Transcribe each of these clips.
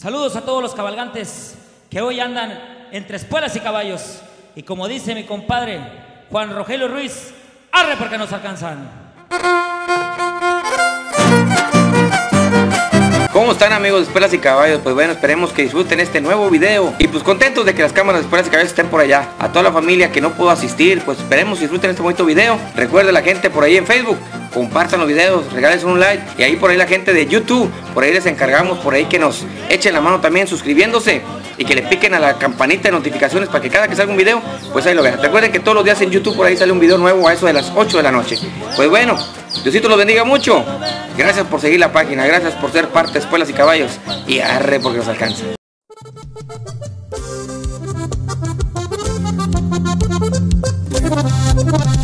Saludos a todos los cabalgantes que hoy andan entre espuelas y caballos. Y como dice mi compadre Juan Rogelio Ruiz, arre porque nos alcanzan. ¿Cómo están amigos de Espuelas y Caballos? Pues bueno, esperemos que disfruten este nuevo video Y pues contentos de que las cámaras de Espuelas y Caballos estén por allá A toda la familia que no pudo asistir, pues esperemos que disfruten este bonito video Recuerden la gente por ahí en Facebook Compartan los videos, regalen un like Y ahí por ahí la gente de YouTube Por ahí les encargamos, por ahí que nos echen la mano también suscribiéndose y que le piquen a la campanita de notificaciones para que cada que salga un video, pues ahí lo vean. Recuerden que todos los días en YouTube por ahí sale un video nuevo a eso de las 8 de la noche. Pues bueno, Diosito los bendiga mucho. Gracias por seguir la página, gracias por ser parte de Espuelas y Caballos. Y arre porque nos alcanza.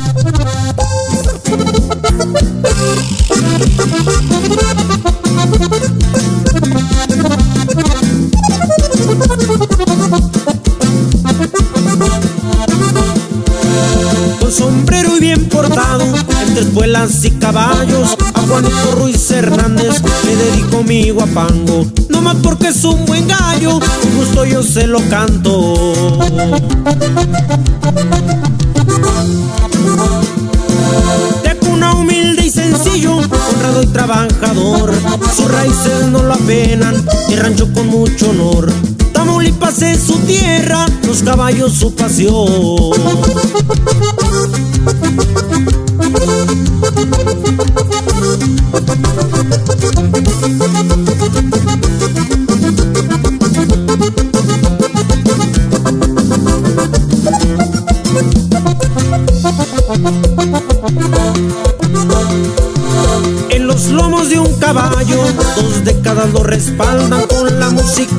Con sombrero y bien portado, entre espuelas y caballos, a Juanito Ruiz Hernández le dedico mi guapango. No más porque es un buen gallo, con gusto yo se lo canto. Trabajador, sus raíces no lo apenan, y rancho con mucho honor. Tamaulipas es su tierra, los caballos su pasión.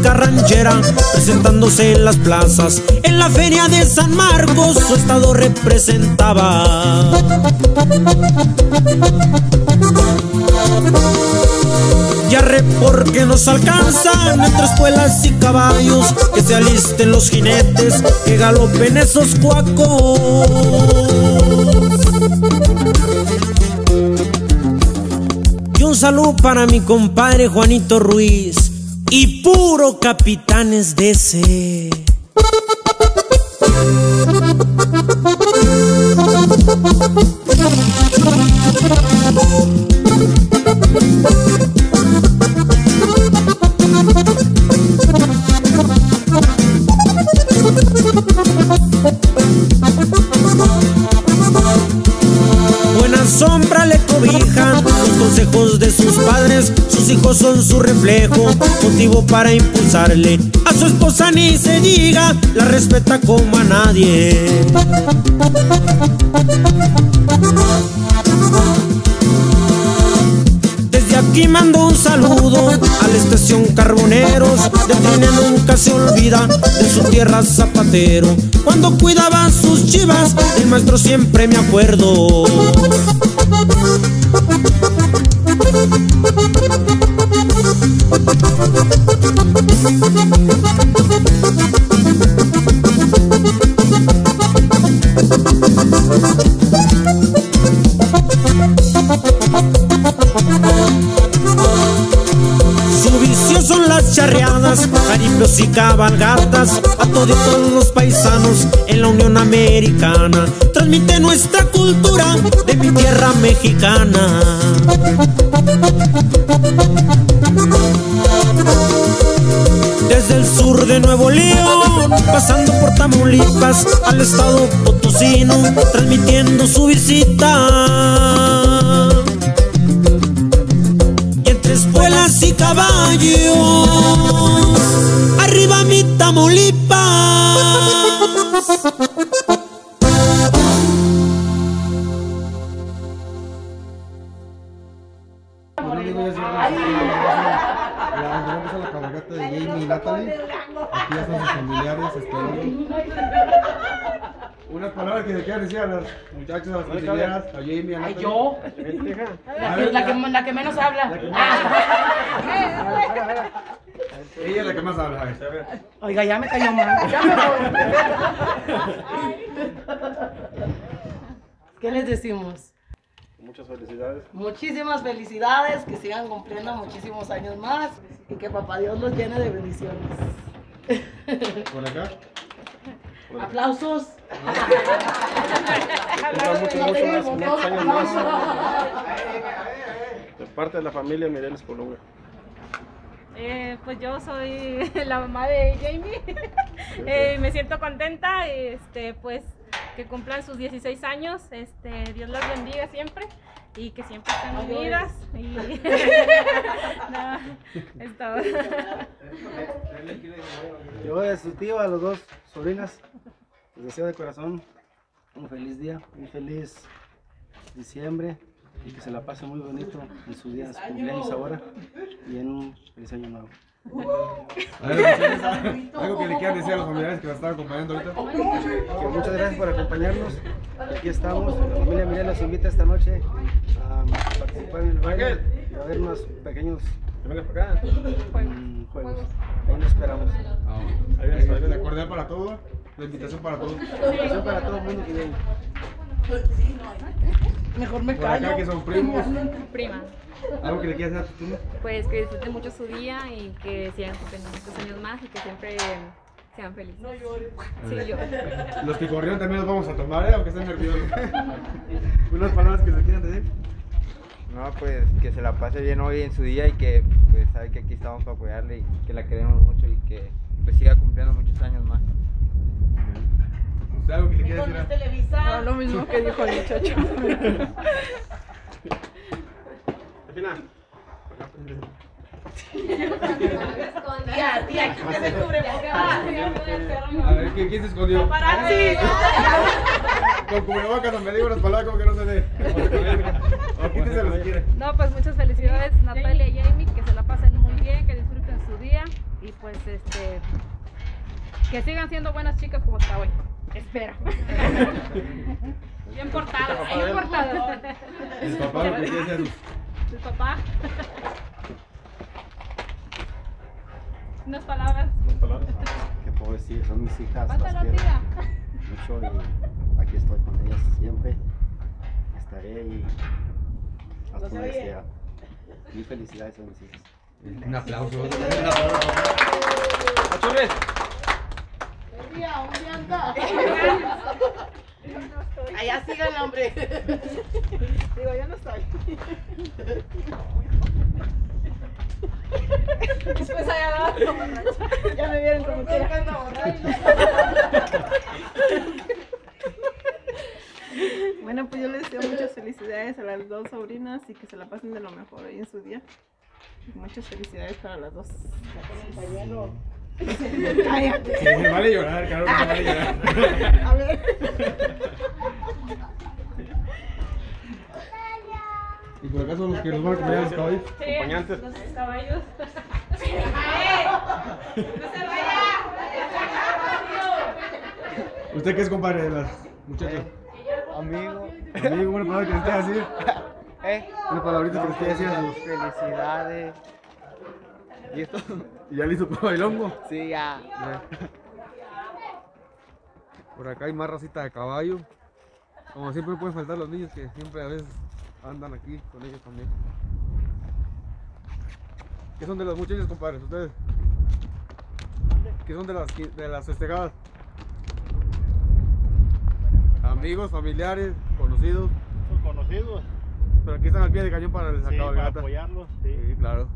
Música ranchera, presentándose en las plazas. En la feria de San Marcos, su estado representaba. Ya re porque nos alcanzan entre espuelas y caballos, que se alisten los jinetes, que galopen esos cuacos. Y un saludo para mi compadre Juanito Ruiz y puro capitanes de ese. Buena sombra le cobijan los consejos de sus padres, sus hijos son su reflejo, motivo para impulsarle. A su esposa ni se diga, la respeta como a nadie. Desde aquí mando un saludo a la estación Carboneros. De Trine nunca se olvida de su tierra zapatero. Cuando cuidaba sus chivas, el maestro siempre me acuerdo. Cabalgatas A todos los paisanos en la Unión Americana. Transmite nuestra cultura de mi tierra mexicana. Desde el sur de Nuevo León, pasando por Tamaulipas Al estado potosino, transmitiendo su visita. Y entre espuelas y caballos, Natalie. Aquí ya están sus familiares. Unas palabras que se quieran decir a los muchachos, a las quinceañeras, a Jamie, a Natalie. yo. La que, la que, la que menos habla. Ella es la que más habla. ver. Oiga, ya me cayó mal. Ya me voy. ¿Qué les decimos? Muchas felicidades. Muchísimas felicidades, que sigan cumpliendo muchísimos años más. y que papá Dios los llene de bendiciones. Por acá. Aplausos. Cumplan muchos, muchos, más, muchos años más. De parte de la familia Mireles Colunga. Eh, pues yo soy la mamá de Jamie. Eh, me siento contenta, este, pues que cumplan sus 16 años. Este, Dios los bendiga siempre y que siempre estén unidas. Y... no, es todo. Yo de su tío a los dos sobrinas, les deseo de corazón un feliz día, un feliz diciembre y que se la pase muy bonito en sus días cumpleaños ahora y en un feliz año nuevo. Algo que le quieran decir a los familiares que nos están acompañando ahorita. Que muchas gracias por acompañarnos. Aquí estamos. La familia Miguel los invita esta noche a participar en el baile y a ver unos pequeños mm, juegos. Ahí nos esperamos. Ahí viene, cordial para todos. La invitación para todos. Invitación para todo el mundo que viene. Mejor me Por acá que son primos. Prima. Algo que le quieras decir a tu primo. Pues que disfruten mucho su día y que sigan cumpliendo muchos años más y que siempre sean felices. Sí, yo. Los que corrieron también los vamos a tomar, ¿eh? aunque estén nerviosos. Unas palabras que se quieran decir. No, pues que se la pase bien hoy en su día y que pues sabe que aquí estamos para apoyarle y que la queremos mucho y que pues siga cumpliendo muchos años más. ¿Usted algo que le. Televisa. lo mismo que dijo el muchacho. Tía, tía, el cubrebocas. A ver, ¿quién, quién se escondió? Paparazzi. Con cubrebocas no me digo unas palabras como que no se dé. Quiere. No, pues muchas felicidades Natalia y Jamie, que se la pasen muy bien, que disfruten su día y pues este que sigan siendo buenas chicas como hasta hoy. Espero. Bien portadas, bien portadas. El papá lo que quiere decir a sus... Tu papá. Unas palabras. ¿Qué puedo decir? Son mis hijas, las tía. mucho y aquí estoy con ellas siempre. Estaré y hasta donde sea. Mil felicidades a mis hijas. Un aplauso. ¡Achurres! Allá sigan, hombre. Digo, yo no estoy. Después allá abajo. Ya me vieron como. Bueno, pues yo les deseo muchas felicidades a las dos sobrinas y que se la pasen de lo mejor hoy en su día. Muchas felicidades para las dos. Cállate. Sí, me vale llorar, Carol, me vale llorar. A ver. Y por acá son los que nos van a acompañar a los caballos. Acompañantes. Los caballos. ¿Usted qué es compadre de las muchachas? Amigo. Amigo, una palabra que les quiera decir. ¿Eh? Una palabrita que les quiera decir a sus... Felicidades. ¿Y esto? ¿Y ya listo para el hongo? Sí, ya. Por acá hay más racita de caballo. Como siempre pueden faltar los niños que siempre a veces andan aquí con ellos también. ¿Qué son de los muchachos, compadres? ¿Ustedes? ¿Qué son de las, de las festejadas? Amigos, familiares, conocidos. Son conocidos. Pero aquí están al pie de cañón para la Sí, para apoyarlos. Sí. Sí, claro.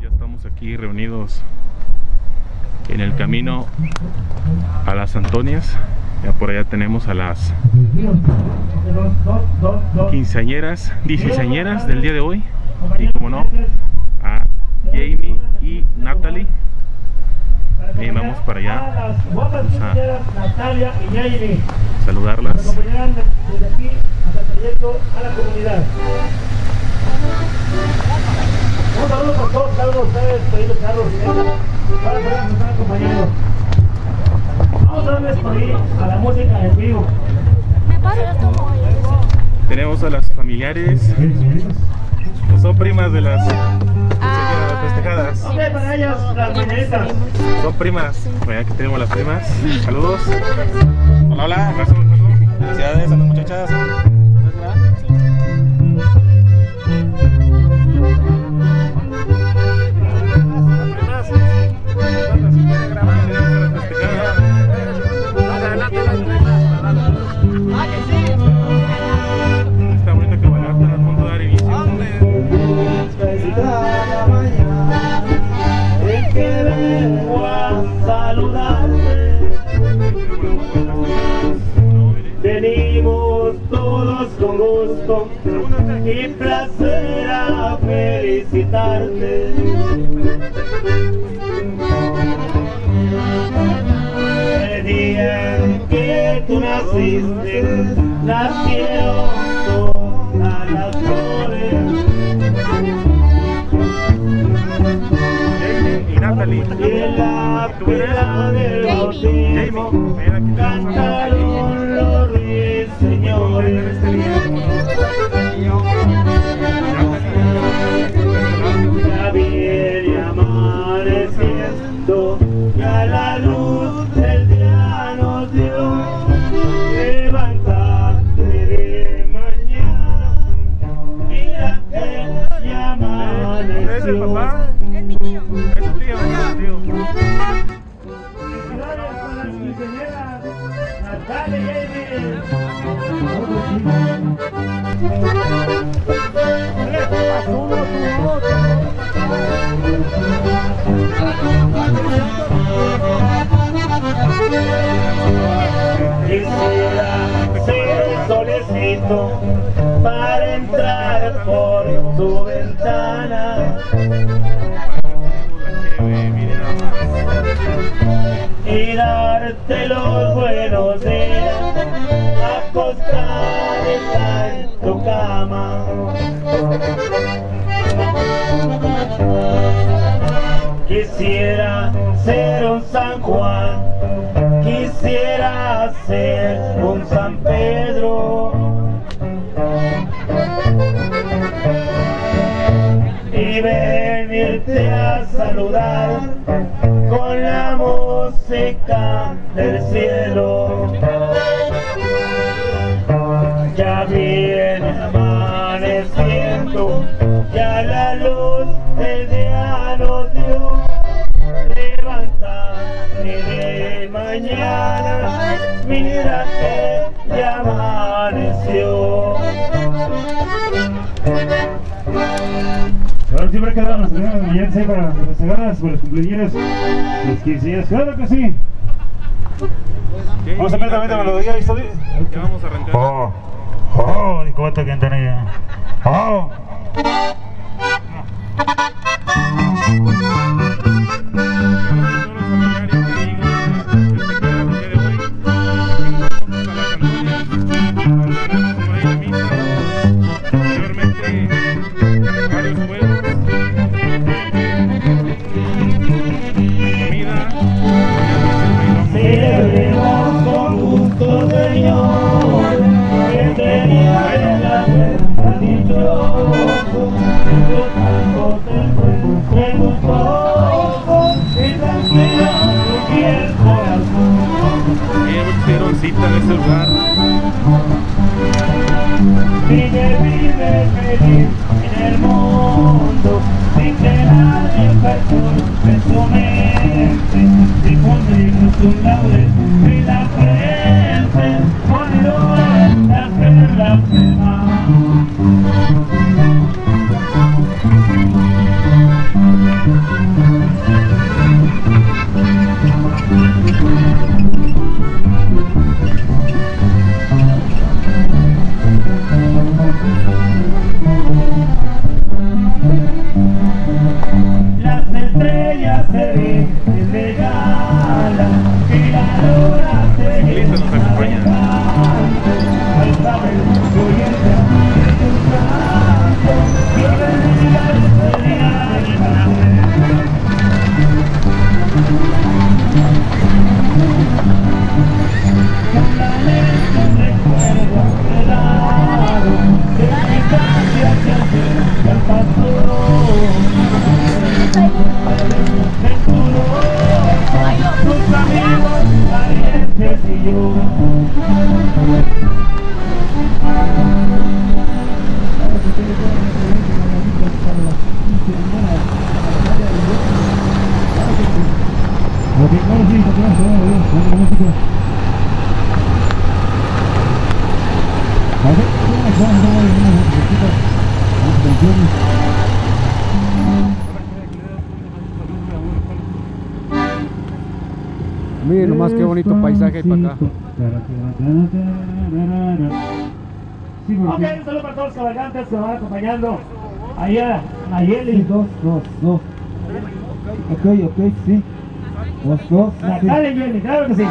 Ya estamos aquí reunidos en el camino a las Antonias. Ya por allá tenemos a las quinceañeras, dieciseñeras del día de hoy. Y como no, a Jamie y Natalie. Y vamos para allá. Vamos a saludarlas. a la comunidad. Un saludo por todos, cada uno de ustedes, pedidos Carlos para poder nos están acompañando. Vamos a darles por ahí a la música en vivo. Tenemos a las familiares. Son primas de las señoras festejadas. Ok, para ellas, las mañanitas. Son primas. Bueno, aquí tenemos las primas. Saludos. Hola, hola. Felicidades a las muchachas. placer a felicitarte. El día en que tú naciste, nacieron todas las flores. Jamie y Natalie. Y en la del bautismo, cantaron tu ventana. Y darte los buenos días, acostar en tu cama. Quisiera ser un San Juan, quisiera ser mañana sea para las cegadas, para los cumpleaños, los 15 claro que sí. Vamos a ver también la melodía, ¿viste? Ya vamos a rentar. Oh, oh, dijo vato que entra. Oh. número 2 cabalgantes que van acompañando allá a Yeli. dos, dos, dos. Ok, ok, sí. Dos, dos. Natalia Yeli, claro que sí.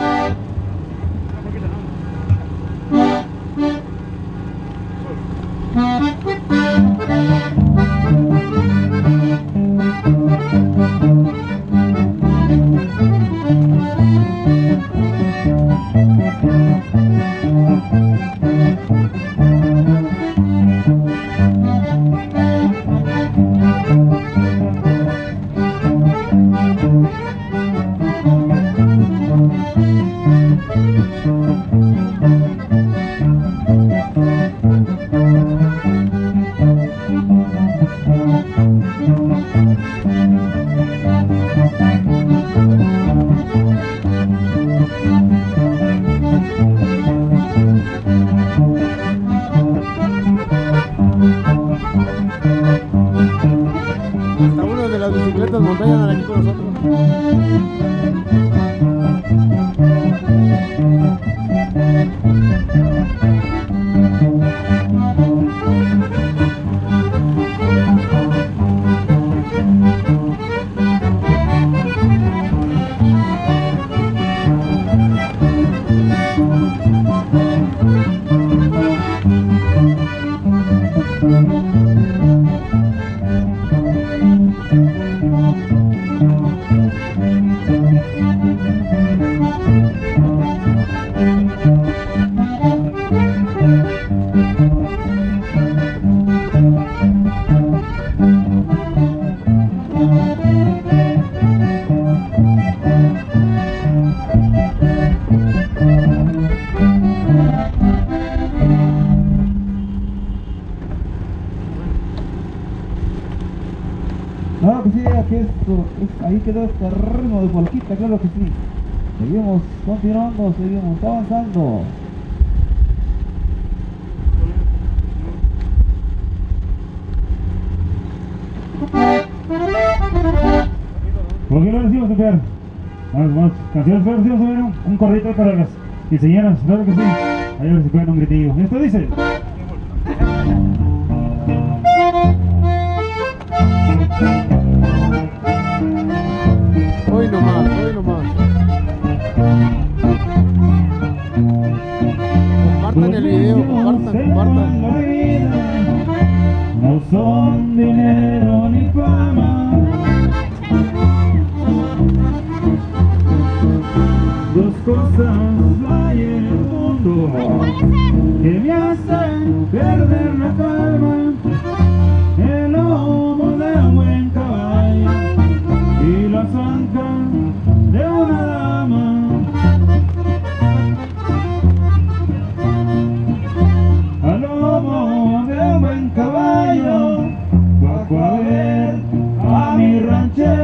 quedó este terreno de Polquita, claro que sí. Seguimos continuando, seguimos avanzando. ¿Por qué lo decimos, Fer? Más, más. Canciones, Fer, decimos, un, un corrito para las quinceañeras, claro que sí. Ahí a ver si pueden un gritillo. Esto dice... Yeah.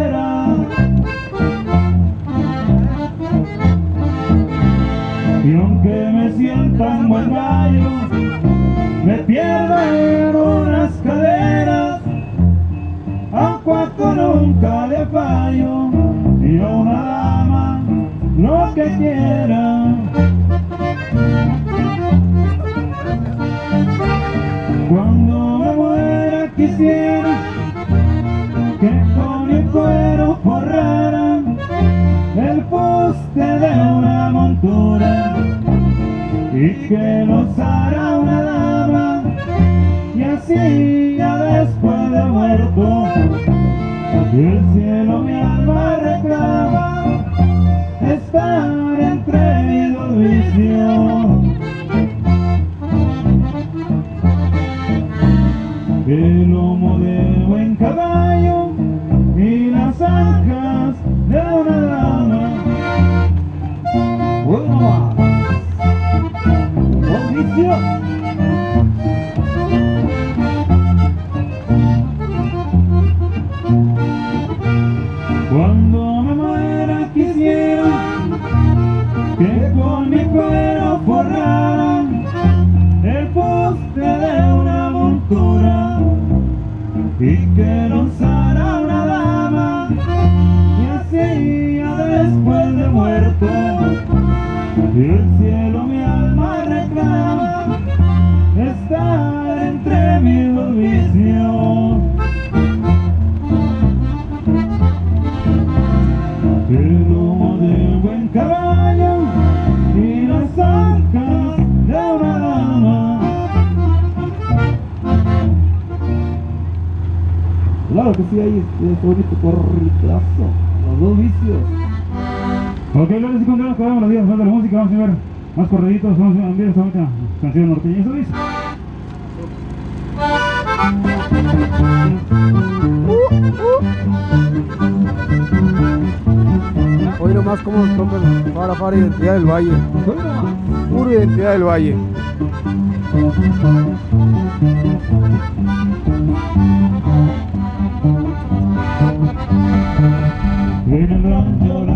Pura identidad del valle.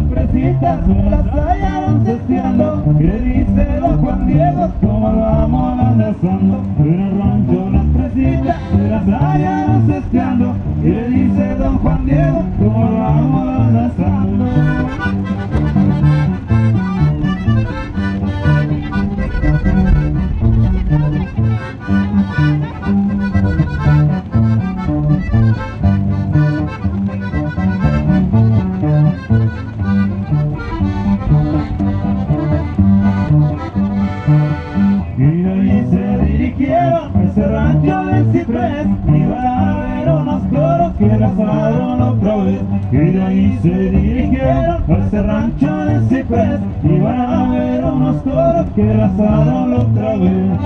fresitas en la las ancestreando Y le dice don Juan Diego como lo vamos abrazando En el rancho las presitas, en la playa ancestreando Y le dice don Juan Diego como lo vamos abrazando que arrasaron otra vez.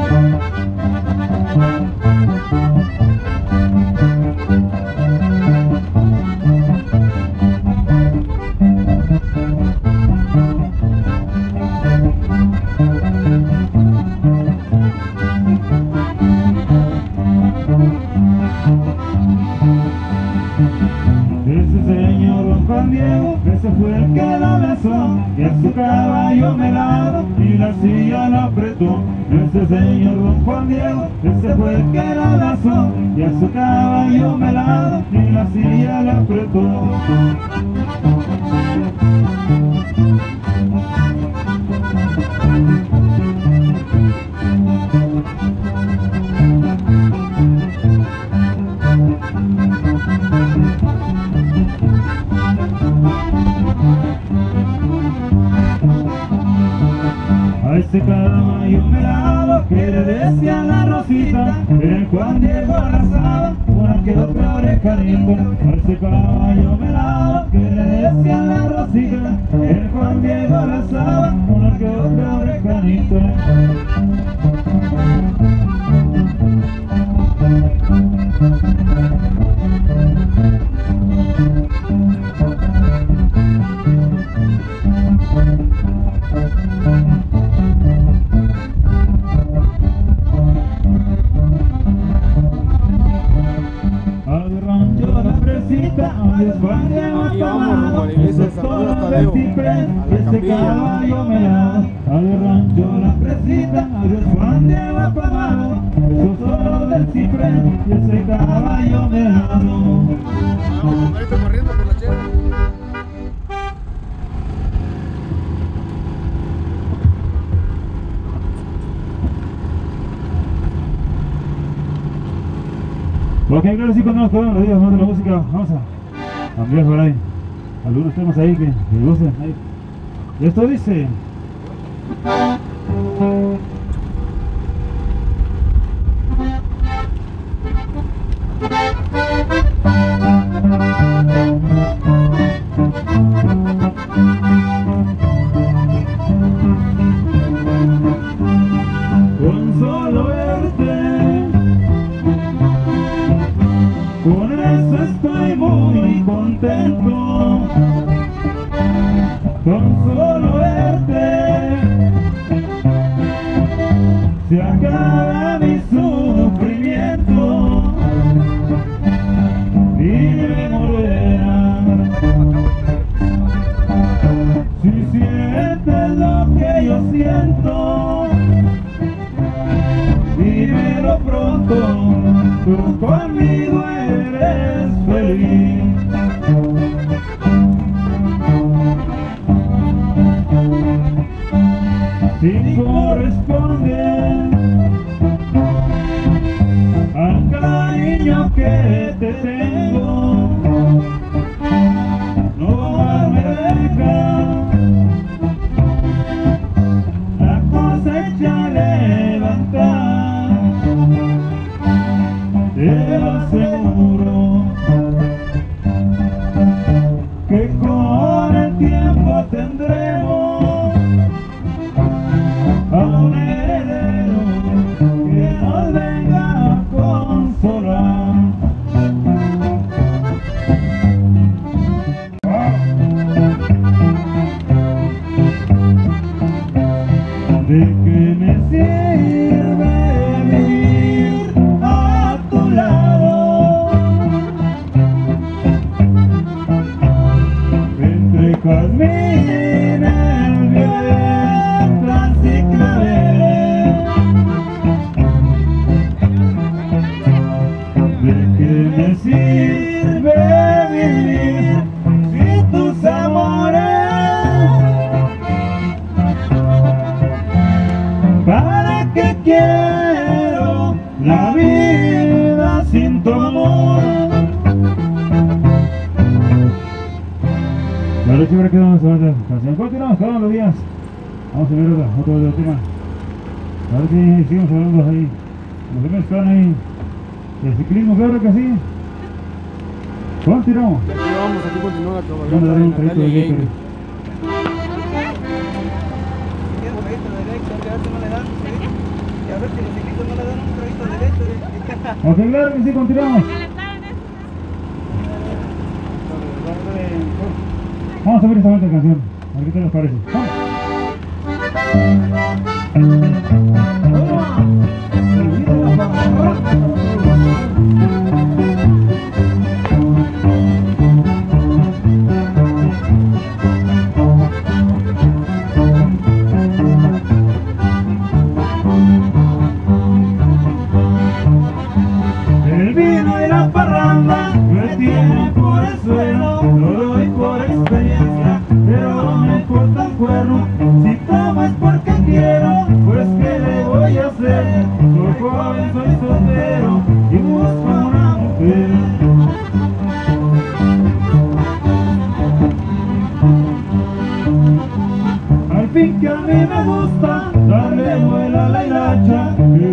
Vamos, Juan Iglesia, saludos hasta Leo, a la capilla al rancho la presita, adiós Juan de la yo solo del ciprés y ese caballo me amo. corriendo por la chera. Ok, claro, sí, cuando nos quedamos los días de la música, vamos a cambiar por ahí. Algunos temas ahí que, que gusten. Esto dice... Thank you. Tendrá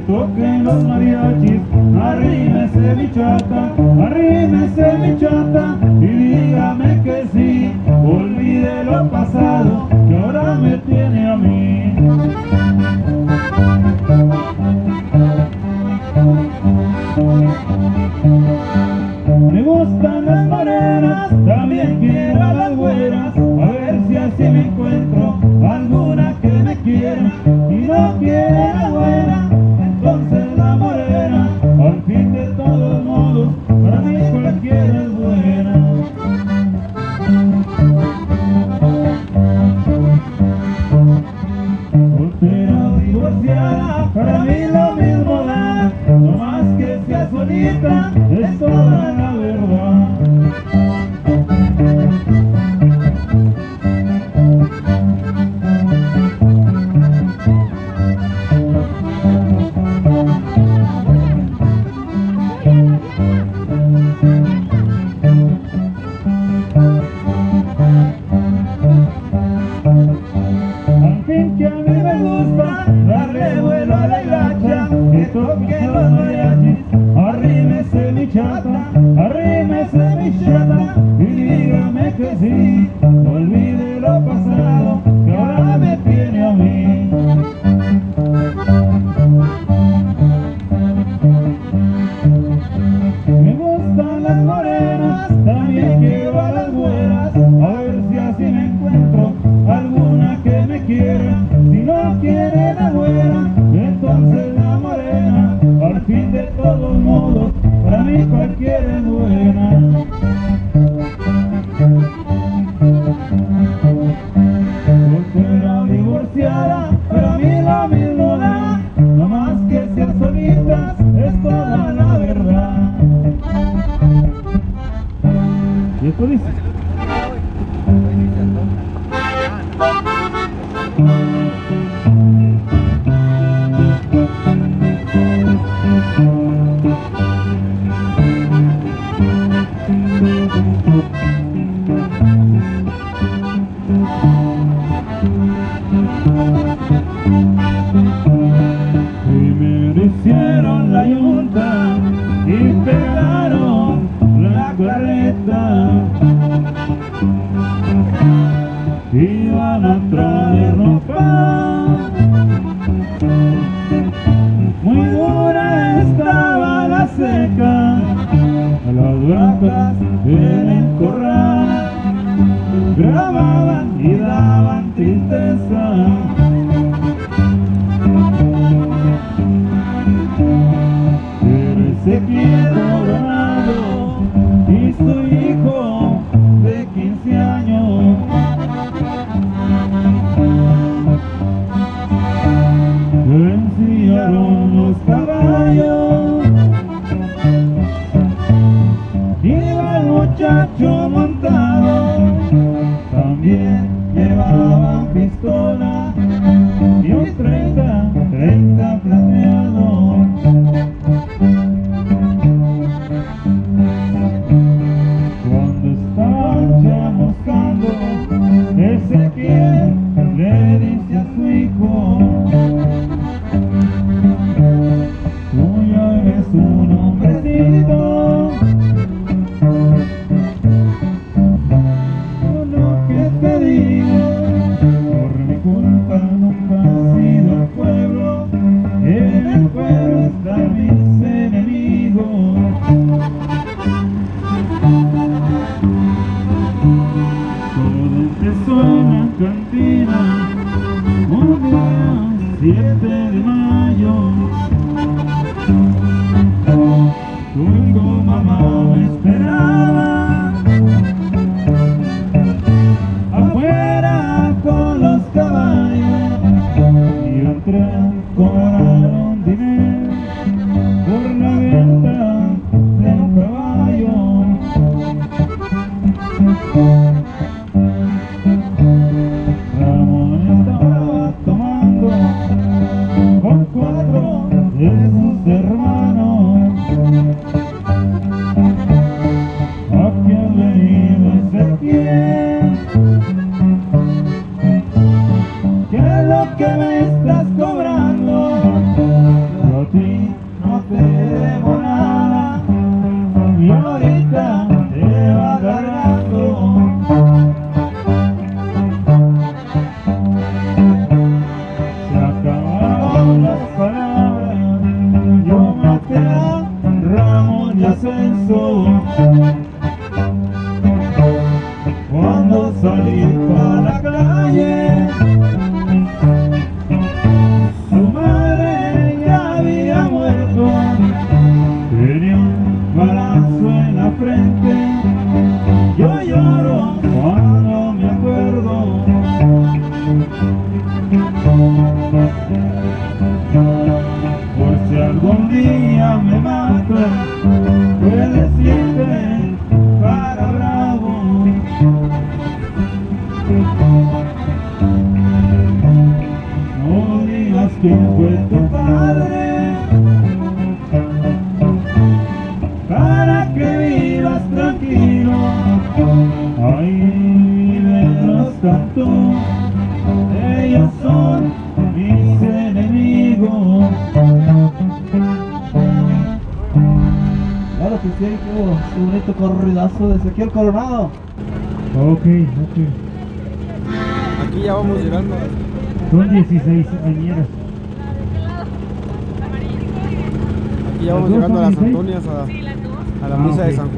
toquen los mariachis, arrímese mi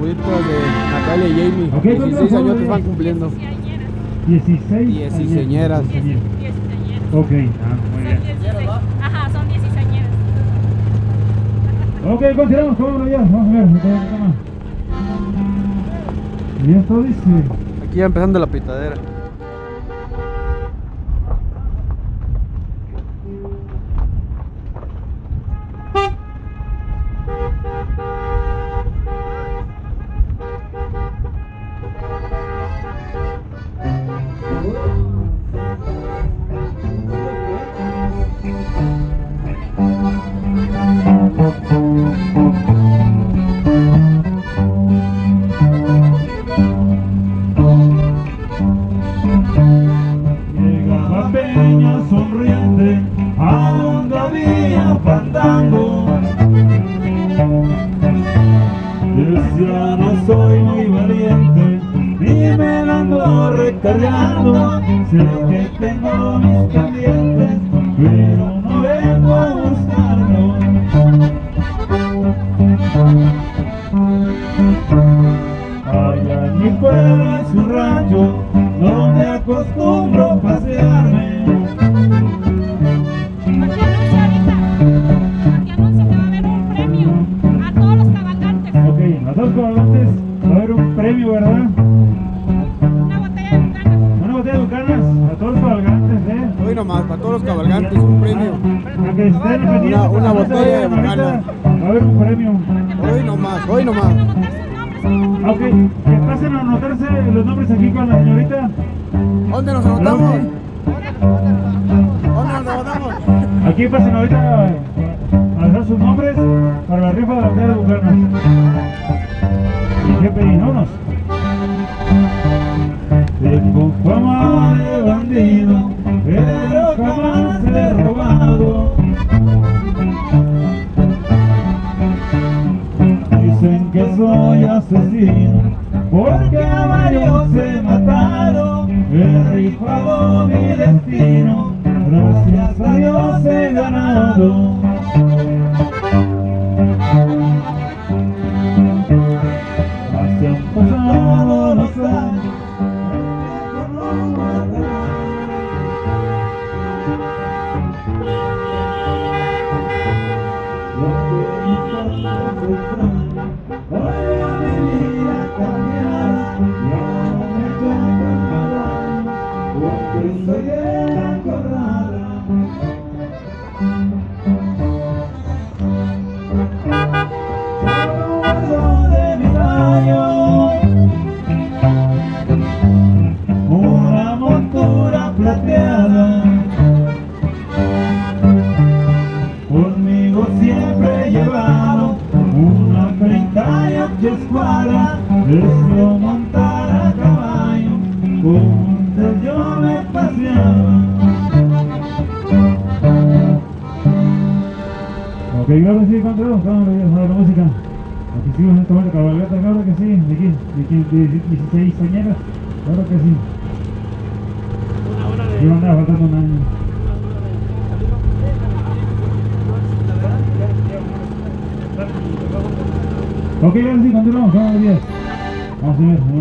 de Natalia y Jamie. Okay, 16 años que van cumpliendo. 16 16 Ok, ah, muy bien. Ajá, son 16. Ok, continuamos con uno ya. Vamos a ver, Y esto. Aquí ya empezando la pitadera.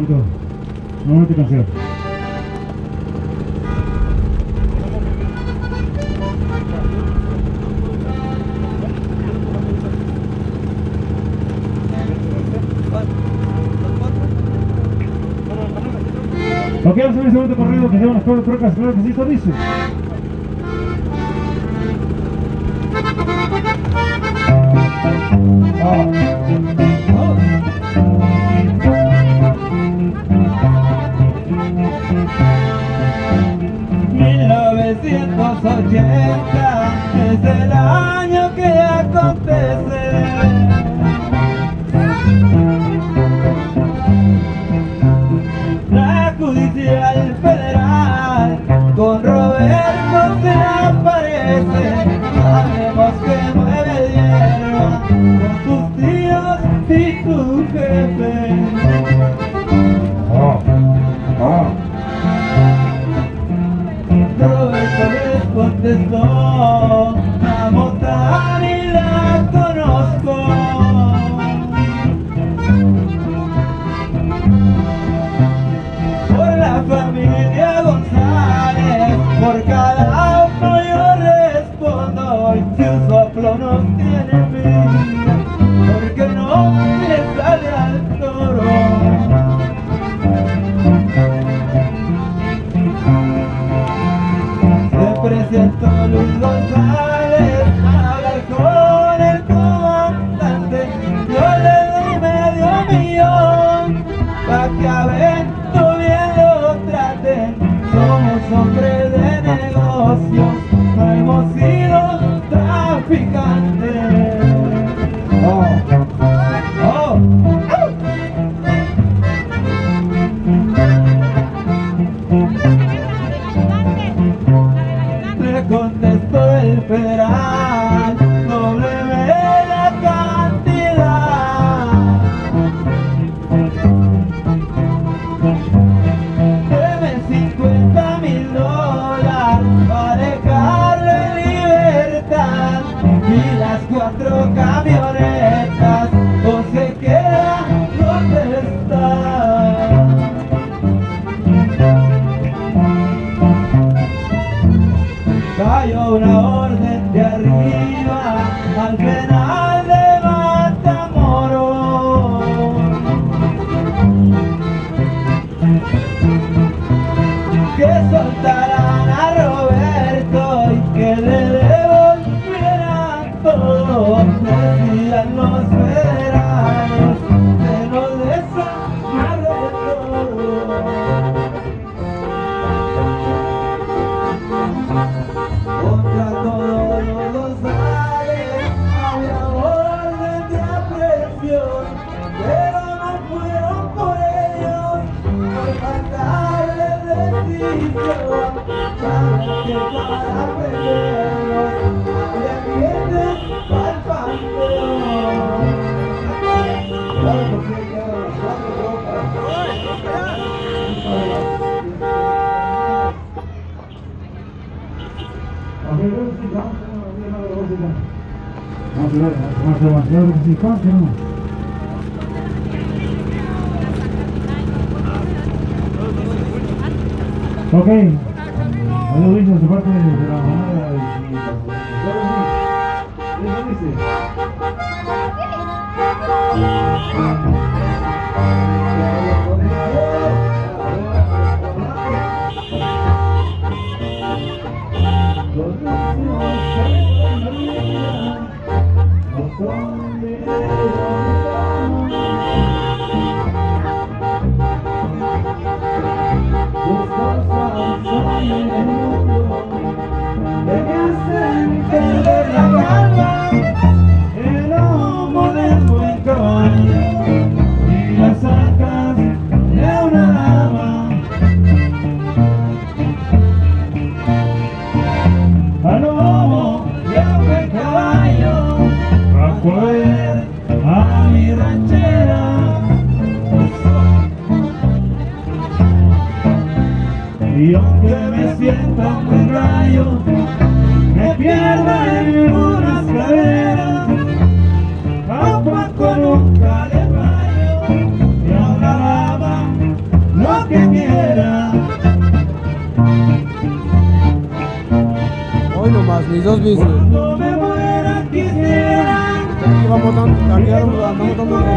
momento. Un momento, canción. Ok, vamos a ver este momento corrido que llevan las cuatro trocas, claro que sí, con que el soplo nos tiene fin. Ok. Lo dice su dice? Nomás, mis dos bicis. Cuando me muera quisiera Aquí vamos dando, aquí andamos andamos dando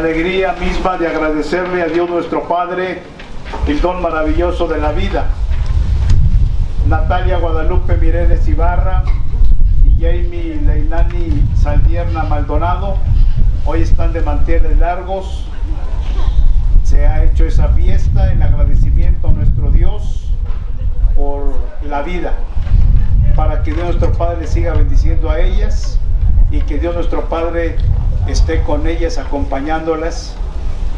alegría misma de agradecerle a Dios nuestro Padre el don maravilloso de la vida. Natalia Guadalupe Mireles Ibarra y Jamie Leilani Saldierna Maldonado hoy están de manteles largos. Se ha hecho esa fiesta en agradecimiento a nuestro Dios por la vida, para que Dios nuestro Padre siga bendiciendo a ellas y que Dios nuestro Padre esté con ellas acompañándolas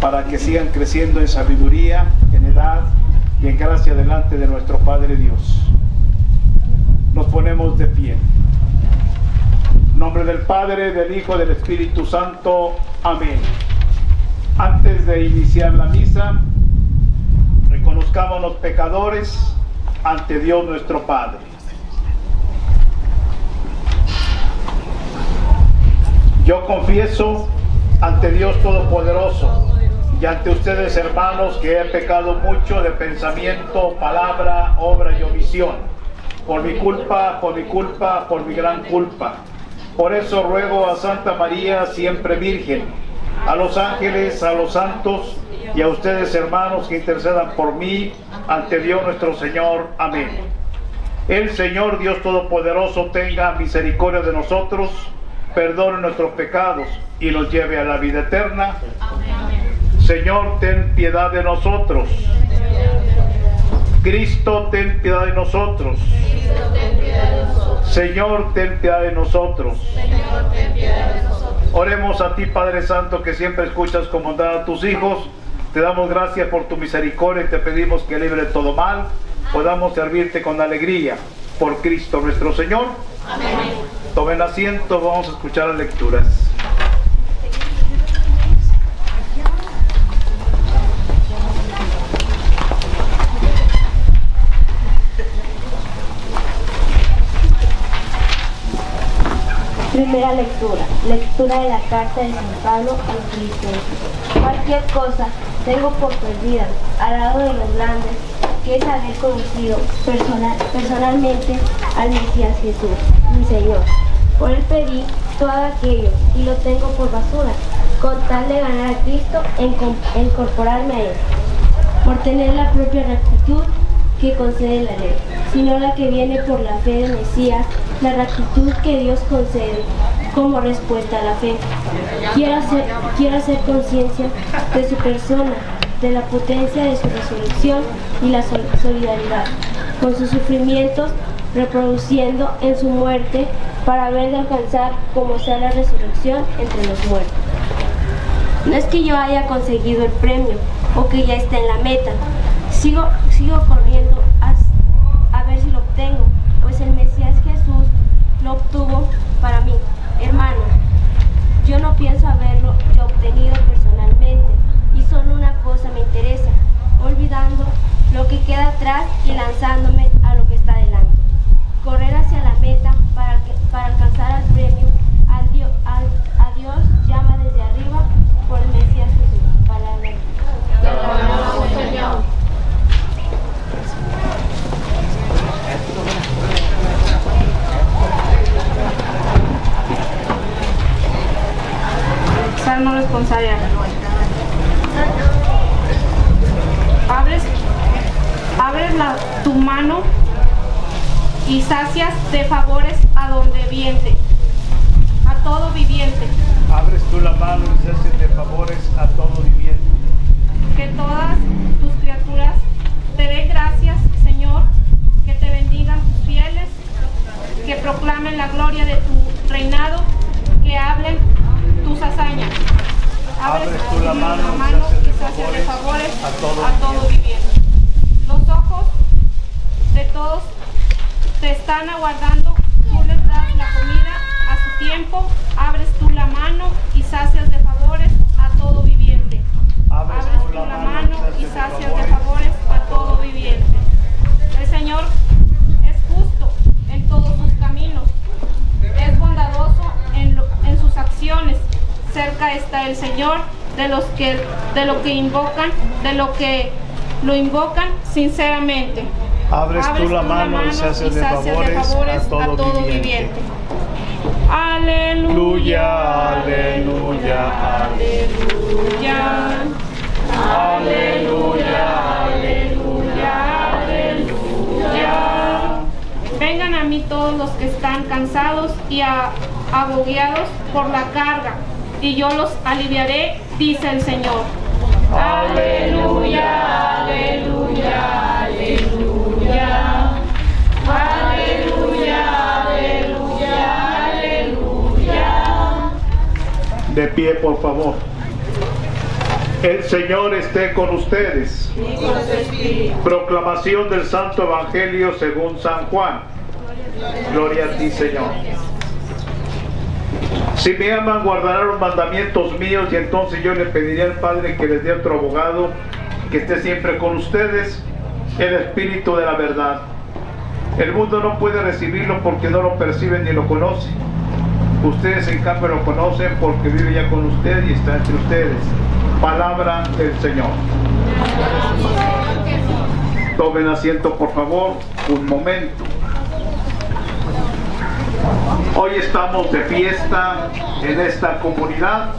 para que sigan creciendo en sabiduría, en edad y en gracia delante de nuestro Padre Dios. Nos ponemos de pie. En nombre del Padre, del Hijo, del Espíritu Santo. Amén. Antes de iniciar la misa, reconozcamos los pecadores ante Dios nuestro Padre. Yo confieso ante Dios Todopoderoso y ante ustedes hermanos que he pecado mucho de pensamiento, palabra, obra y omisión. Por mi culpa, por mi culpa, por mi gran culpa. Por eso ruego a Santa María, siempre Virgen, a los ángeles, a los santos y a ustedes hermanos que intercedan por mí ante Dios nuestro Señor. Amén. El Señor Dios Todopoderoso tenga misericordia de nosotros perdone nuestros pecados y nos lleve a la vida eterna. Señor, ten piedad de nosotros. Cristo, ten piedad de nosotros. Señor, ten piedad de nosotros. Oremos a ti, Padre Santo, que siempre escuchas comandar a tus hijos. Te damos gracias por tu misericordia y te pedimos que libre todo mal. Podamos servirte con alegría. Por Cristo nuestro Señor. Tomen asiento, vamos a escuchar las lecturas. Primera lectura. Lectura de la carta de San Pablo a los Filipenses. Cualquier cosa tengo por perdida al lado de los grandes, que es haber conocido personal- personalmente al Mesías Jesús, Señor. Por él pedí todo aquello y lo tengo por basura, con tal de ganar a Cristo e incorporarme a él. Por tener la propia rectitud que concede la ley, sino la que viene por la fe del Mesías, la rectitud que Dios concede como respuesta a la fe. Quiero hacer, quiero hacer conciencia de su persona, de la potencia de su resurrección y la sol- solidaridad con sus sufrimientos, reproduciendo en su muerte para ver de alcanzar como sea la resurrección entre los muertos. No es que yo haya conseguido el premio o que ya esté en la meta. Sigo, sigo corriendo a, ver si lo obtengo, pues el Mesías Jesús lo obtuvo para mí. Hermano, yo no pienso haberlo obtenido personalmente y solo una cosa me interesa, olvidando lo que queda atrás y lanzándome a lo que está delante. Correr hacia la meta para, que- para alcanzar al premio al Dio- al- a Dios llama desde arriba por el Mesías Jesús. Palabra de Dios. responsabilidad. Abres, abres la, tu mano y sacias de favores a donde viente, a todo viviente. Abres tú la mano y hacen de favores a todo viviente. Que todas tus criaturas te den gracias, Señor, que te bendigan tus fieles, que proclamen la gloria de tu reinado, que hablen tus hazañas. Abres Abres tú la mano y mano sacias de favores favores a todo a todo viviente. Los ojos de todos te están aguardando, tú les das la comida a su tiempo, abres tú la mano y sacias de favores a todo viviente. Abres tú la mano y sacias de favores a todo viviente. El Señor es justo en todos sus caminos, es bondadoso en, lo- en sus acciones. Cerca está el Señor de los que de lo que invocan, de lo que lo invocan sinceramente. Abres tú la mano y se hacen de favores a todo viviente. Aleluya, Aleluya, aleluya, aleluya, aleluya, aleluya. Vengan a mí todos los que están cansados y agobiados por la carga, y yo los aliviaré, dice el Señor. Aleluya, aleluya. De pie, por favor. El Señor esté con ustedes. Proclamación del Santo Evangelio según San Juan. Gloria a ti, Señor. Si me aman, guardarán los mandamientos míos y entonces yo le pediré al Padre que les dé otro abogado que esté siempre con ustedes, el Espíritu de la verdad. El mundo no puede recibirlo porque no lo perciben ni lo conocen. Ustedes en cambio lo conocen porque vive ya con ustedes y está entre ustedes. Palabra del Señor. Tomen asiento por favor, un momento. Hoy estamos de fiesta en esta comunidad.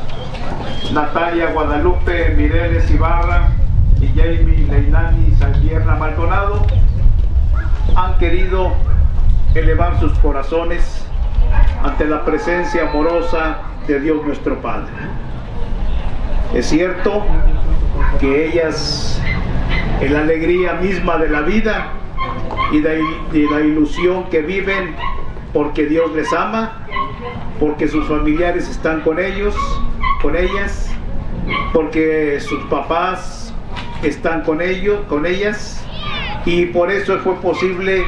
Natalia Guadalupe Mireles Ibarra y Jamie Leilani Salguierra Maldonado han querido elevar sus corazones ante la presencia amorosa de Dios nuestro Padre. Es cierto que ellas, en la alegría misma de la vida y de, y la ilusión que viven porque Dios les ama, porque sus familiares están con ellos, con ellas, porque sus papás están con ellos, con ellas, y por eso fue posible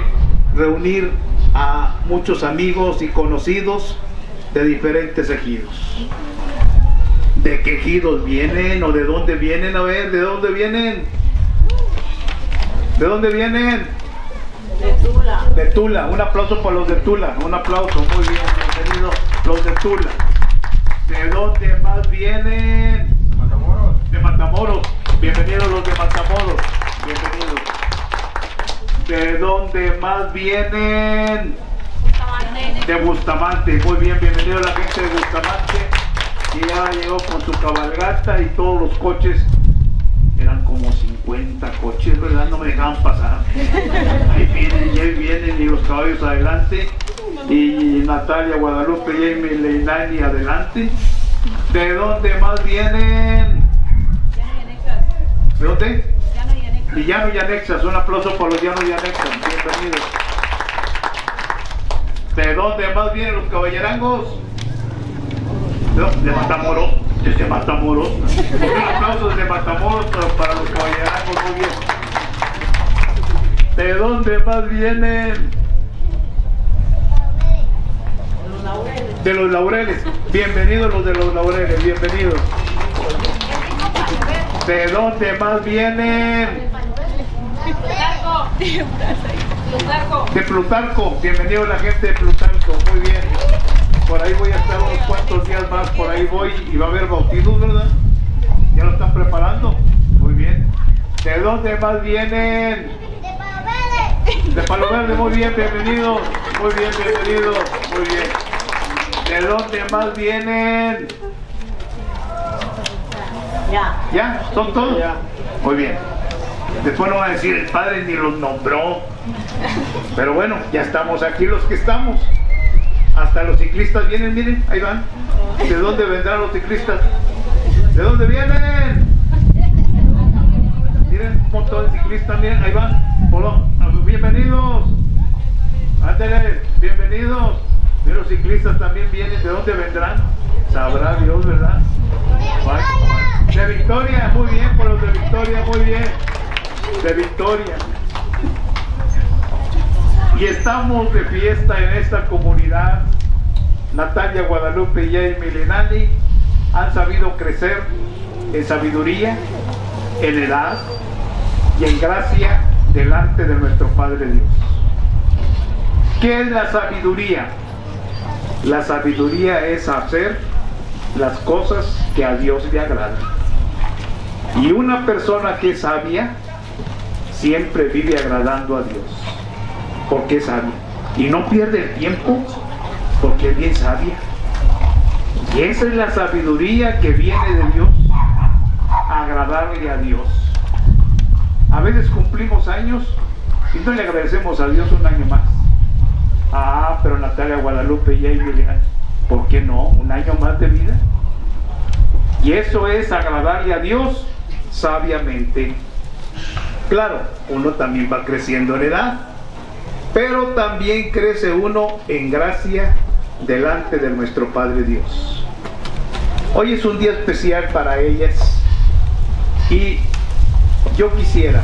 reunir a muchos amigos y conocidos de diferentes ejidos. ¿De qué ejidos vienen o de dónde vienen? A ver, ¿de dónde vienen? ¿De dónde vienen? De Tula. De Tula, un aplauso para los de Tula, un aplauso, muy bien, bienvenidos los de Tula. ¿De dónde más vienen? De Matamoros. De Matamoros, bienvenidos los de Matamoros, bienvenidos. ¿De dónde más vienen? De Bustamante, muy bien, bienvenido la gente de Bustamante, que ya llegó con su cabalgata y todos los coches, eran como 50 coches, ¿verdad? No me dejaban pasar. Ahí vienen, y ahí vienen, y los caballos adelante, y Natalia Guadalupe Amy Leilani adelante. ¿De dónde más vienen? ¿De dónde? De Llano y Anexas, un aplauso para los Llanos y Anexas, bienvenidos. ¿De dónde más vienen los caballerangos? De, Matamoros, desde Matamoros. Un aplauso desde Matamoros para los caballerangos, muy bien. ¿De dónde más vienen? De los laureles. Bienvenidos los de los laureles, bienvenidos. ¿De dónde más vienen? De Plutarco, bienvenido la gente de Plutarco, muy bien. Por ahí voy a estar unos cuantos días más, por ahí voy y va a haber bautizos, ¿verdad? ¿Ya lo están preparando? Muy bien. ¿De dónde más vienen? De Palo Verde, muy bien, bienvenidos. Muy bien, bienvenidos, muy bien. ¿De dónde más vienen? Ya. ¿Ya? ¿Son todos? Muy bien. Después no van a decir, el padre ni los nombró. Pero bueno, ya estamos aquí los que estamos. Hasta los ciclistas vienen, miren, ahí van. ¿De dónde vendrán los ciclistas? ¿De dónde vienen? Miren, un montón de ciclistas, miren, ahí van. Bienvenidos. Ándale, bienvenidos. Miren, los ciclistas también vienen. ¿De dónde vendrán? Sabrá Dios, ¿verdad? De Victoria, muy bien, por los de Victoria, muy bien. De Victoria. Y estamos de fiesta en esta comunidad. Natalia Guadalupe y Jamie Lenani han sabido crecer en sabiduría, en edad y en gracia delante de nuestro Padre Dios. ¿Qué es la sabiduría? La sabiduría es hacer las cosas que a Dios le agradan. Y una persona que es sabia siempre vive agradando a Dios, porque es sabia. Y no pierde el tiempo, porque es bien sabia. Y esa es la sabiduría que viene de Dios, agradarle a Dios. A veces cumplimos años y no le agradecemos a Dios un año más. Ah, pero Natalia Guadalupe y Emilia, ¿por qué no? ¿Un año más de vida? Y eso es agradarle a Dios sabiamente. Claro, uno también va creciendo en edad, pero también crece uno en gracia delante de nuestro Padre Dios. Hoy es un día especial para ellas y yo quisiera,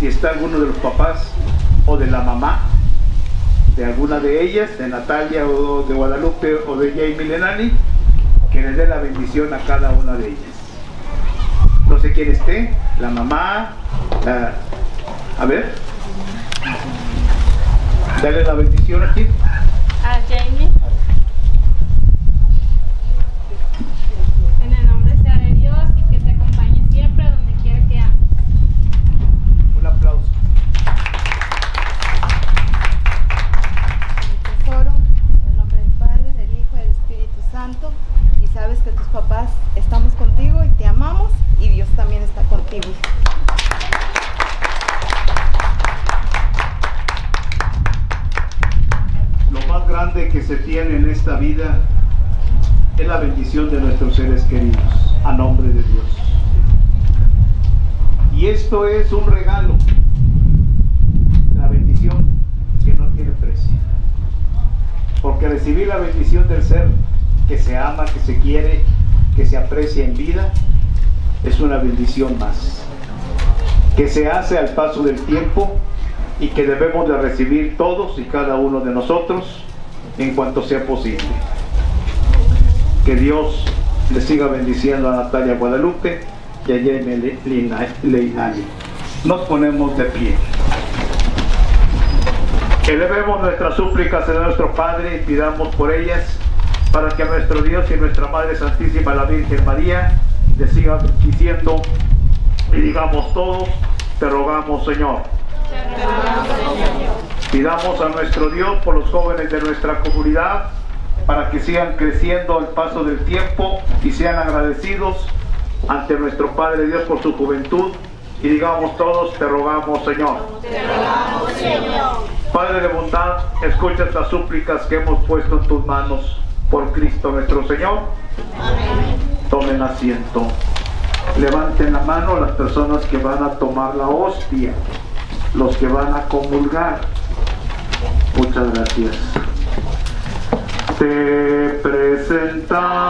si está alguno de los papás o de la mamá, de alguna de ellas, de Natalia o de Guadalupe o de Jamie Lenani, que les dé la bendición a cada una de ellas. No sé quién esté, la mamá, la... a ver, dale la bendición aquí. A Jamie. En el nombre sea de Dios y que te acompañe siempre donde quiera que andes. Un aplauso. tesoro, en el nombre del Padre, del Hijo y del Espíritu Santo. Y sabes que tus papás estamos contigo y te amamos y Dios también está contigo. Lo más grande que se tiene en esta vida es la bendición de nuestros seres queridos, a nombre de Dios. Y esto es un regalo, la bendición que no tiene precio. Porque recibir la bendición del ser que se ama, que se quiere, que se aprecia en vida, es una bendición más. Que se hace al paso del tiempo y que debemos de recibir todos y cada uno de nosotros en cuanto sea posible. Que Dios le siga bendiciendo a Natalia Guadalupe y a Jaime Leinani. Nos ponemos de pie. Elevemos nuestras súplicas a nuestro Padre y pidamos por ellas para que nuestro Dios y nuestra Madre Santísima, la Virgen María, le sigan diciendo y digamos todos, te rogamos Señor. Pidamos a nuestro Dios por los jóvenes de nuestra comunidad para que sigan creciendo al paso del tiempo y sean agradecidos ante nuestro Padre Dios por su juventud y digamos todos, te rogamos Señor. Padre de bondad, escucha estas súplicas que hemos puesto en tus manos por Cristo nuestro Señor. Tomen asiento. Levanten la mano las personas que van a tomar la hostia, los que van a comulgar. Muchas gracias. Te presentamos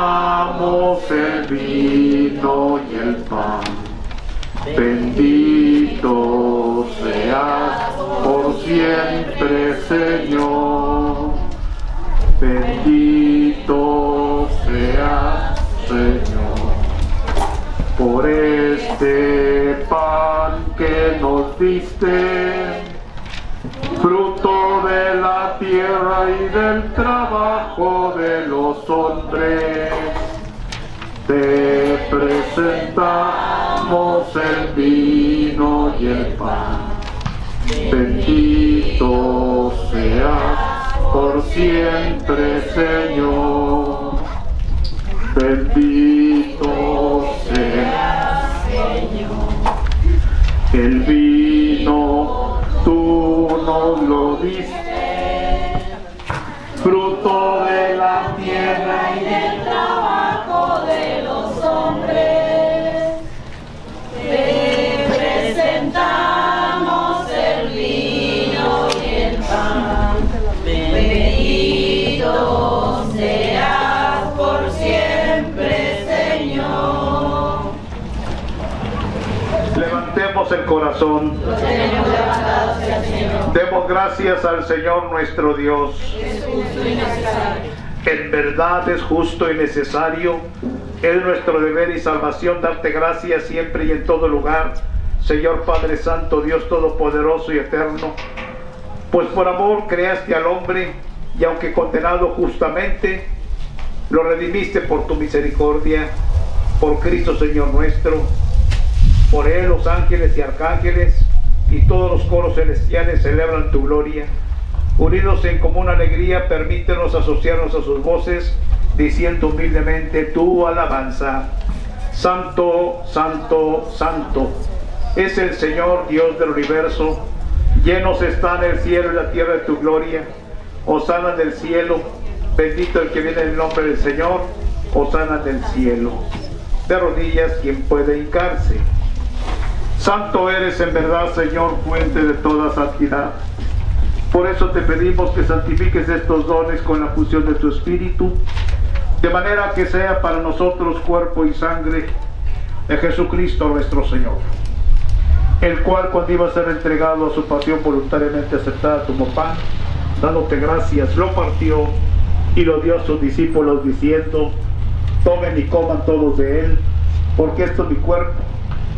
el vino y el pan. Bendito seas por siempre, Señor. Bendito seas, Señor, por este pan que nos diste, fruto de la tierra y del trabajo de los hombres. Te presentamos el vino y el pan. Bendito seas por siempre, Señor. El corazón. Demos gracias al Señor nuestro Dios. En verdad es justo y necesario. Es nuestro deber y salvación darte gracias siempre y en todo lugar. Señor Padre Santo, Dios Todopoderoso y Eterno. Pues por amor creaste al hombre y aunque condenado justamente, lo redimiste por tu misericordia, por Cristo Señor nuestro. Por él los ángeles y arcángeles y todos los coros celestiales celebran tu gloria. Unidos en común alegría, permítenos asociarnos a sus voces, diciendo humildemente tu alabanza. Santo, santo, santo, es el Señor Dios del universo. Llenos están el cielo y la tierra de tu gloria. Osana del cielo, bendito el que viene en el nombre del Señor. Osana del cielo. De rodillas quien puede hincarse. Santo eres en verdad, Señor, fuente de toda santidad. Por eso te pedimos que santifiques estos dones con la fusión de tu Espíritu, de manera que sea para nosotros cuerpo y sangre de Jesucristo nuestro Señor, el cual cuando iba a ser entregado a su pasión voluntariamente aceptada como pan, dándote gracias, lo partió y lo dio a sus discípulos diciendo, tomen y coman todos de él, porque esto es mi cuerpo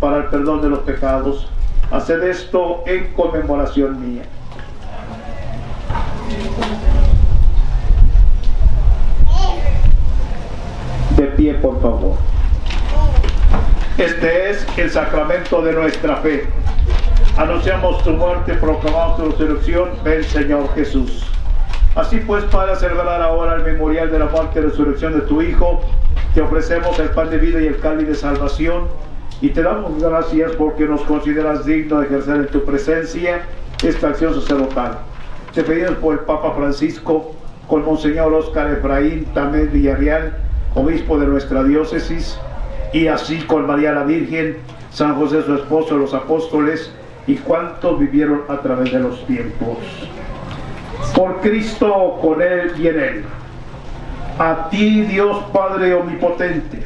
para el perdón de los pecados. Haced esto en conmemoración mía. De pie, por favor. Este es el sacramento de nuestra fe. Anunciamos tu muerte, proclamamos tu resurrección. Ven, Señor Jesús. Así pues, para celebrar ahora el memorial de la muerte y resurrección de tu Hijo, te ofrecemos el pan de vida y el cáliz de salvación y te damos gracias porque nos consideras digno de ejercer en tu presencia esta acción sacerdotal. Te pedimos por el Papa Francisco, con Monseñor Óscar Efraín Tamés Villarreal, obispo de nuestra diócesis, y así con María la Virgen, San José su esposo, los apóstoles, y cuantos vivieron a través de los tiempos. Por Cristo, con Él y en Él. A ti, Dios Padre Omnipotente,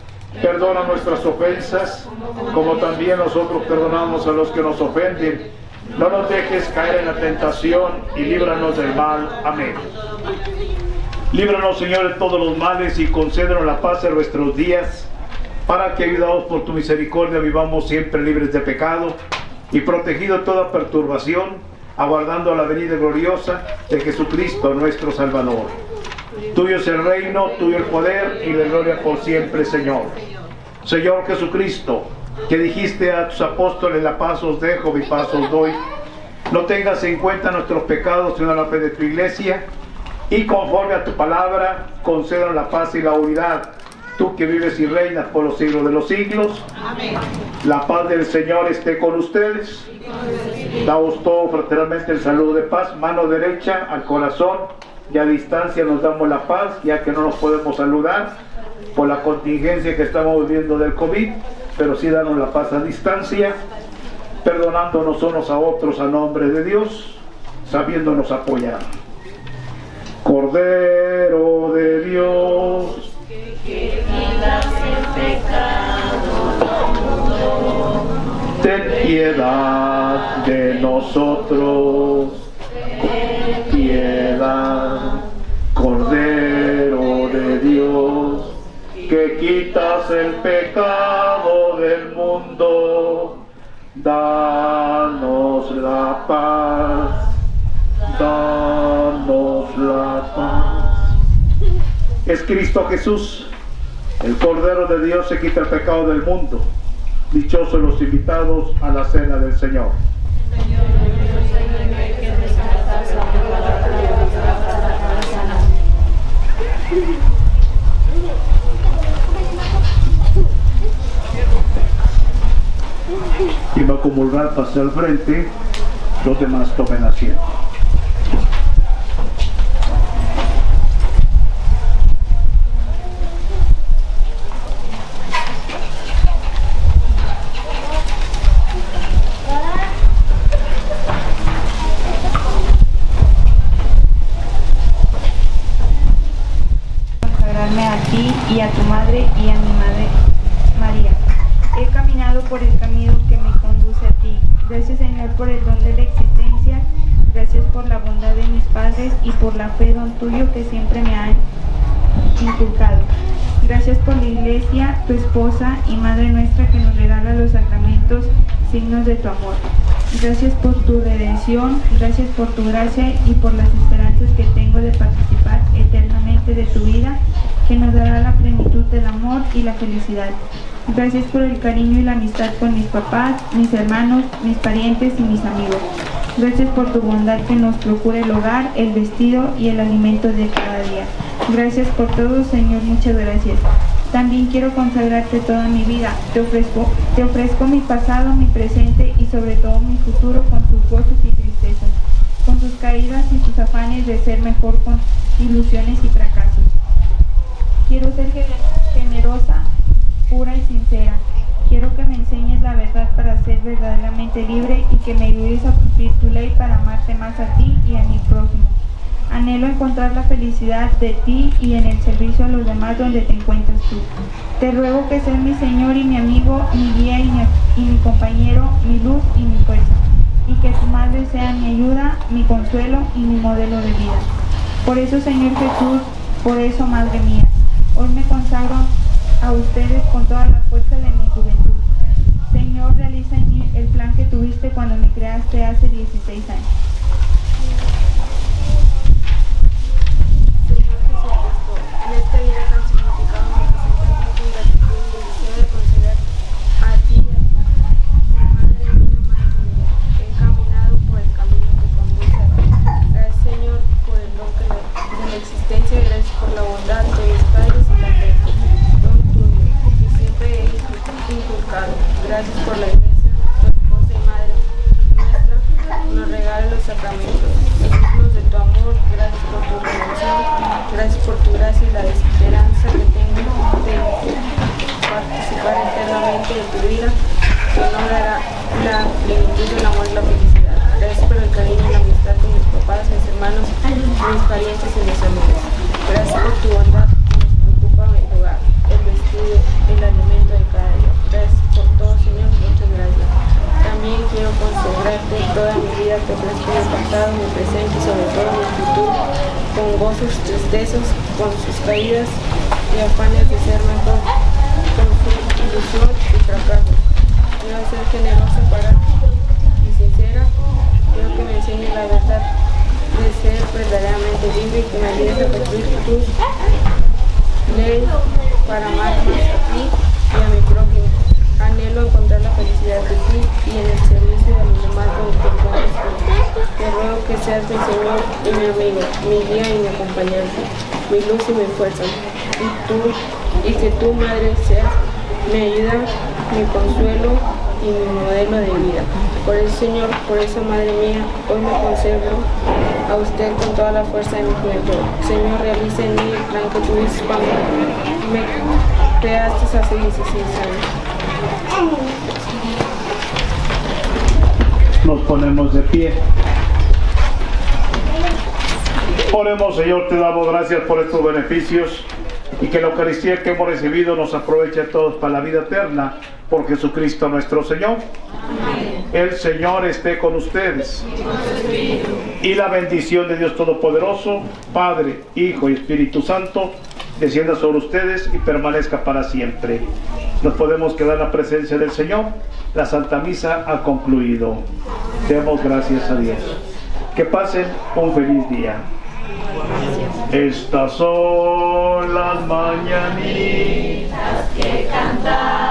Perdona nuestras ofensas, como también nosotros perdonamos a los que nos ofenden. No nos dejes caer en la tentación y líbranos del mal. Amén. Líbranos, Señor, de todos los males y concédenos la paz en nuestros días, para que, ayudados por tu misericordia, vivamos siempre libres de pecado y protegidos de toda perturbación, aguardando la venida gloriosa de Jesucristo, nuestro Salvador. Tuyo es el reino, tuyo el poder y la gloria por siempre, Señor. Señor Jesucristo, que dijiste a tus apóstoles, la paz os dejo, mi paz os doy. No tengas en cuenta nuestros pecados, sino la fe de tu iglesia. Y conforme a tu palabra, concedan la paz y la unidad. Tú que vives y reinas por los siglos de los siglos. La paz del Señor esté con ustedes. Damos todo fraternalmente el saludo de paz, mano derecha al corazón y a distancia nos damos la paz, ya que no nos podemos saludar por la contingencia que estamos viviendo del COVID, pero sí danos la paz a distancia. perdonándonos unos a otros a nombre de Dios, sabiéndonos apoyar. Cordero de Dios, ten piedad de nosotros, Cordero de Dios, que quitas el pecado del mundo, danos la paz, danos la paz. Es Cristo Jesús, el Cordero de Dios que quita el pecado del mundo. Dichosos los invitados a la cena del Señor. Y va a comulgar hacia el frente, los demás tomen asiento. consagrarme a ti y a tu madre y a mi madre María. He caminado por el camino que me conduce a ti. Gracias Señor por el don de la existencia. Gracias por la bondad de mis padres y por la fe don tuyo que siempre me han inculcado. Gracias por la iglesia, tu esposa y madre nuestra que nos regala los sacramentos, signos de tu amor. Gracias por tu redención, gracias por tu gracia y por las esperanzas que tengo de participar eternamente de tu vida, que nos dará la plenitud del amor y la felicidad. Gracias por el cariño y la amistad con mis papás, mis hermanos, mis parientes y mis amigos. Gracias por tu bondad que nos procura el hogar, el vestido y el alimento de cada día. Gracias por todo, Señor, muchas gracias. También quiero consagrarte toda mi vida. Te ofrezco, te ofrezco mi pasado, mi presente y sobre todo mi futuro con sus gozos y tristezas, con sus caídas y sus afanes de ser mejor con ilusiones y fracasos. Quiero ser ge- generosa, pura y sincera. Quiero que me enseñes la verdad para ser verdaderamente libre y que me ayudes a cumplir tu ley para amarte más a ti y a mi prójimo. Anhelo encontrar la felicidad de ti y en el servicio a los demás donde te encuentras tú. Te ruego que seas mi Señor y mi amigo, mi guía y mi, y mi compañero, mi luz y mi fuerza. Y que tu madre sea mi ayuda, mi consuelo y mi modelo de vida. Por eso, Señor Jesús, por eso, Madre mía, hoy me consagro a ustedes con toda la fuerza de mi juventud. Señor, realiza el plan que tuviste cuando me creaste hace 16 años. En este día tan significado me presento con gratitud y el deseo de conceder a ti, mi madre y mi madre mía, que he caminado por el camino Gracias por la iglesia, tu esposa y madre nuestra, nos regala los sacramentos, signos de tu amor, gracias por tu redención, gracias por tu gracia y la esperanza que tengo de participar eternamente de tu vida, que no dará la plenitud del amor y la felicidad. Gracias por el cariño y la amistad con mis papás, mis hermanos, mis parientes y mis amigos. Gracias por tu bondad que nos preocupa el hogar, el vestido, el alimento de cada día. Gracias por todo, Señor, muchas gracias. También toda mi vida, te ofrezco mi pasado, mi presente y sobre todo mi futuro, con gozos, tristezas, con sus caídas y afanes de ser mejor, con su ilusión y fracaso. Quiero ser generosa para y sincera, quiero que me enseñes la verdad de ser verdaderamente libre y que me ayudes a cumplir tus seas mi Señor y mi amigo, mi guía y mi acompañante, mi luz y mi fuerza. Y tú, y que tu madre seas mi ayuda, mi consuelo y mi modelo de vida. Por eso, Señor, por eso, Madre mía, hoy me consagro a usted con toda la fuerza de mi juventud. Señor, realice en mí el plan que tuviste cuando me creaste hace 16 años. Nos ponemos de pie. Oremos, Señor, te damos gracias por estos beneficios y que la Eucaristía que hemos recibido nos aproveche a todos para la vida eterna por Jesucristo nuestro Señor. El Señor esté con ustedes. Y la bendición de Dios Todopoderoso, Padre, Hijo y Espíritu Santo, descienda sobre ustedes y permanezca para siempre. Nos podemos quedar en la presencia del Señor. La Santa Misa ha concluido. Demos gracias a Dios. Que pasen un feliz día. Estas son las mañanitas que cantaba